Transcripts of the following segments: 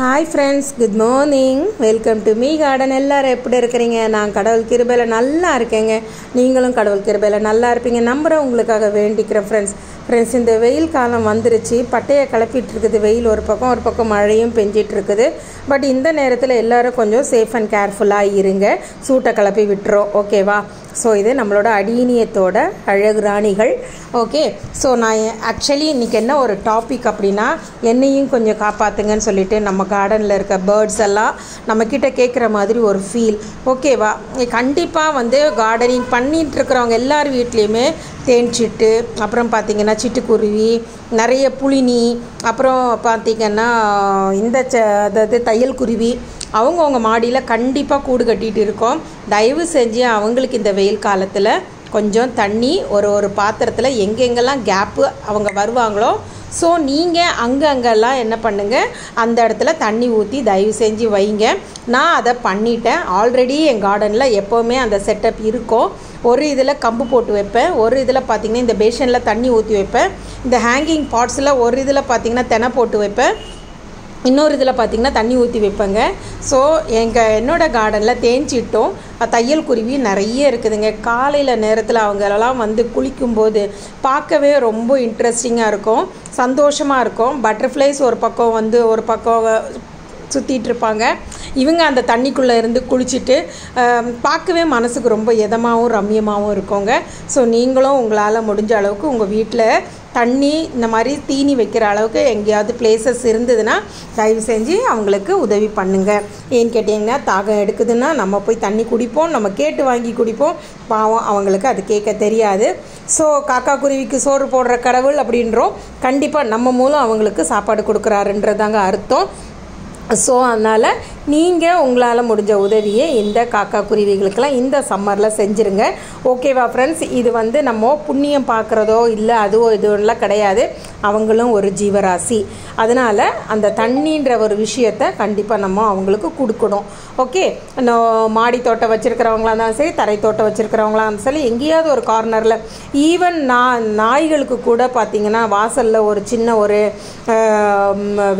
Hi friends good morning welcome to me garden எல்லோரும் எப்படி இருக்கிறீங்க? நான் கடவுள் கிருபையில் நல்லா இருக்கேங்க. நீங்களும் கடவுள் கிருபையில் நல்லா இருப்பீங்க. நம்புகிறேன் உங்களுக்காக வேண்டிக்கிறேன் ஃப்ரெண்ட்ஸ் ஃப்ரெண்ட்ஸ் இந்த வெயில் காலம் வந்துருச்சு. பட்டையை கிளப்பிட்டு இருக்குது. வெயில் ஒரு பக்கம் ஒரு பக்கம் மழையும் பெஞ்சிட்டு இருக்குது. பட் இந்த நேரத்தில் எல்லோரும் கொஞ்சம் சேஃப் அண்ட் கேர்ஃபுல்லாக இருங்க. சூட்டை கிளப்பி விட்டுரும் ஓகேவா ஸோ இது நம்மளோட அடியினியத்தோட அழகு ராணிகள். ஓகே ஸோ நான் ஆக்சுவலி இன்றைக்கி என்ன ஒரு டாபிக் அப்படின்னா என்னையும் கொஞ்சம் காப்பாற்றுங்கன்னு சொல்லிட்டு நம்ம கார்டனில் இருக்க பேர்ட்ஸ் எல்லாம் நம்மக்கிட்ட கேட்குற மாதிரி ஒரு ஃபீல் ஓகேவா கண்டிப்பாக வந்து கார்டனிங் பண்ணிகிட்டு இருக்கிறவங்க எல்லார் வீட்லேயுமே தேன் சிட்டு அப்புறம் பார்த்திங்கன்னா சிட்டுக்குருவி நிறைய புளினி அப்புறம் பார்த்திங்கன்னா இந்த ச அதாவது தையல் குருவி அவங்கவுங்க மாடியில் கண்டிப்பாக கூடு கட்டிகிட்டு இருக்கோம். தயவு செஞ்சு அவங்களுக்கு இந்த வெயில் காலத்தில் கொஞ்சம் தண்ணி ஒரு ஒரு பாத்திரத்தில் எங்கெங்கெல்லாம் கேப்பு அவங்க வருவாங்களோ ஸோ நீங்கள் அங்கே அங்கெல்லாம் என்ன பண்ணுங்கள் அந்த இடத்துல தண்ணி ஊற்றி தயவு செஞ்சு வைங்க. நான் அதை பண்ணிட்டேன். ஆல்ரெடி என் கார்டனில் எப்போவுமே அந்த செட்டப் இருக்கும். ஒரு இதில் கம்பு போட்டு வைப்பேன். ஒரு இதில் பார்த்திங்கன்னா இந்த பேஷனில் தண்ணி ஊற்றி வைப்பேன். இந்த ஹேங்கிங் பாட்ஸில் ஒரு இதில் பார்த்திங்கன்னா தெனை போட்டு வைப்பேன். இன்னொரு இதில் பார்த்திங்கன்னா தண்ணி ஊற்றி வைப்பேங்க. ஸோ எங்கள் என்னோடய கார்டனில் தேஞ்சிட்டோம் தையல் குருவி நிறைய இருக்குதுங்க. காலையில் நேரத்தில் அவங்களெல்லாம் வந்து குளிக்கும்போது பார்க்கவே ரொம்ப இன்ட்ரெஸ்டிங்காக இருக்கும். சந்தோஷமாக இருக்கும். பட்டர்ஃப்ளைஸ் ஒரு பக்கம் வந்து ஒரு பக்கம் சுற்றிட்டு இருப்பாங்க. இவங்க அந்த தண்ணிக்குள்ளே இருந்து குளிச்சுட்டு பார்க்கவே மனசுக்கு ரொம்ப இதமாகவும் ரம்யமாகவும் இருக்குங்க. ஸோ நீங்களும் உங்களால் முடிஞ்ச அளவுக்கு உங்கள் வீட்டில் தண்ணி இந்த மாதிரி தீனி வைக்கிற அளவுக்கு எங்கேயாவது பிளேசஸ் இருந்ததுன்னா தயவு செஞ்சு அவங்களுக்கு உதவி பண்ணுங்கள் ஏன்னு கேட்டிங்கன்னா தாகம் எடுக்குதுன்னா நம்ம போய் தண்ணி குடிப்போம் நம்ம கேட்டு வாங்கி குடிப்போம். பாவம் அவங்களுக்கு அது கேட்க தெரியாது. ஸோ காக்கா குருவிக்கு சோறு போடுற கடவுள் அப்படின்றோம். கண்டிப்பாக நம்ம மூலம் அவங்களுக்கு சாப்பாடு கொடுக்குறாருன்றதாங்க அர்த்தம். ஸோ அதனால் நீங்கள் உங்களால் முடிஞ்ச உதவியை இந்த காக்கா குருவிகளுக்கெல்லாம் இந்த சம்மரில் செஞ்சுருங்க. ஓகேவா ஃப்ரெண்ட்ஸ் இது வந்து நம்ம புண்ணியம் பார்க்குறதோ இல்லை அதுவோ இதுவெல்லாம் கிடையாது. அவங்களும் ஒரு ஜீவராசி. அதனால் அந்த தண்ணின்ற ஒரு விஷயத்த கண்டிப்பாக நம்ம அவங்களுக்கு கொடுக்கணும். ஓகே மாடி தோட்டம் வச்சுருக்கிறவங்களா இருந்தாலும் சரி தரை தோட்டம் வச்சுருக்கிறவங்களா இருந்தாலும் சரி எங்கேயாவது ஒரு கார்னரில் ஈவன் நா நாய்களுக்கு கூட பார்த்திங்கன்னா வாசலில் ஒரு சின்ன ஒரு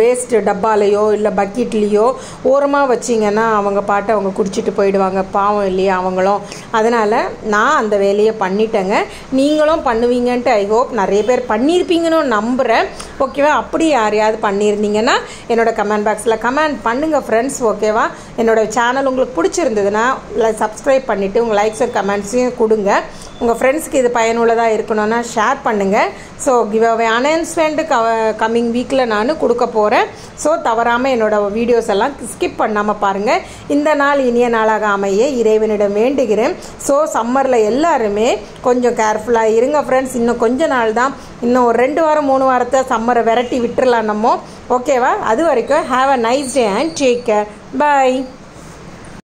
வேஸ்ட் டப்பாலையோ இல்லை பாக்கெட்லேயோ ஓரமாக வச்சிங்கன்னா அவங்க பாட்டை அவங்க குடிச்சிட்டு போயிடுவாங்க. பாவம் இல்லையா அவங்களும். அதனால் நான் அந்த வேலையை பண்ணிட்டேங்க. நீங்களும் பண்ணுவீங்கன்ட்டு ஐ ஹோப் நிறைய பேர் பண்ணியிருப்பீங்கன்னு நம்புகிறேன் ஓகேவா? அப்படி யாரையாவது பண்ணியிருந்தீங்கன்னா என்னோடய கமெண்ட் பாக்ஸில் கமெண்ட் பண்ணுங்கள் ஃப்ரெண்ட்ஸ் ஓகேவா? என்னோடய சேனல் உங்களுக்கு பிடிச்சிருந்ததுன்னா சப்ஸ்கிரைப் பண்ணிவிட்டு உங்கள் லைக்ஸ் அண்ட் கமெண்ட்ஸையும் கொடுங்க. உங்கள் ஃப்ரெண்ட்ஸ்க்கு இது பயனுள்ளதாக இருக்கணும்னா ஷேர் பண்ணுங்கள் ஸோ கிவ் அவே அனௌன்ஸ்மெண்ட்டு க கம்மிங் வீக்கில் நான் கொடுக்க போகிறேன் ஸோ தவறாமல் என்னோடய வீடியோஸ் எல்லாம் ஸ்கிப் பண்ணாமல் பாருங்கள் இந்த நாள் இனிய நாளாக அமைய இறைவனிடம் வேண்டுகிறேன். ஸோ சம்மரில் எல்லாருமே கொஞ்சம் கேர்ஃபுல்லாக இருங்க ஃப்ரெண்ட்ஸ் இன்னும் கொஞ்ச நாள் தான் இன்னும் ஒரு ரெண்டு வாரம் மூணு வாரத்தை சம்மர் விரட்டி விட்டுறலாம் நம்ம. ஓகேவா அது வரைக்கும் have a nice day and take care bye